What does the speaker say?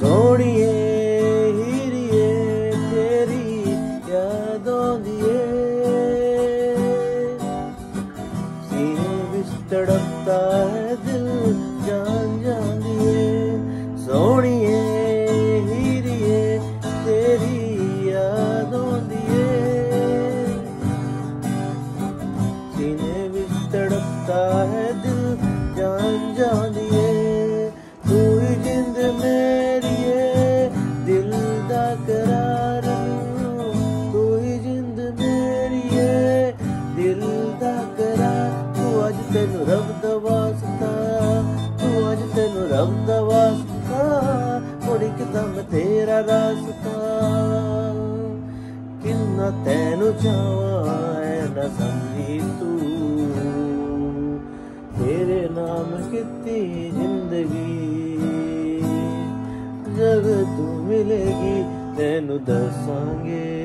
ਸੋਹਣੀਏ, ਹੀਰੀਏ, ਤੇਰੀ ਯਾਦ ਆਉਂਦੀ ਏ ਸੀਨੇ ਵਿੱਚ ਤੜਪਦਾ ਹੈ ਦਿਲ ਜਾਨ ਜਾਂਦੀ ਏ ਸੋਹਣੀਏ, ਹੀਰੀਏ, ਤੇਰੀ ਯਾਦ ਆਉਂਦੀ ਏ ਸੀਨੇ ਵਿੱਚ ਤੜਪਦਾ ਹੈ ਦਿਲ ਜਾਨ ਜਾਂਦੀ ਦਿਲ ਦਾ ਤੂੰ ਅੱਜ ਤੈਨੂੰ ਰੱਬ ਦਾ ਵਾਸਤਾ, ਤੂੰ ਅੱਜ ਤੈਨੂੰ ਰੱਬ ਦਾ ਵਾਸਤਾ ਮੁੜ ਕਿਦਮ ਤੇਰਾ ਰਾਸਤਾ। ਕਿੰਨਾ ਤੈਨੂੰ ਚਾਹਾਂ, ਐ ਨਾ ਸਮਝੀ ਤੂੰ। ਤੇਰੇ ਨਾਮ ਕੀਤੀ ਜ਼ਿੰਦਗੀ ਜਦ ਤੂੰ ਮਿਲੇਗੀ, ਤੈਨੂੰ ਦੱਸਾਂਗੇ।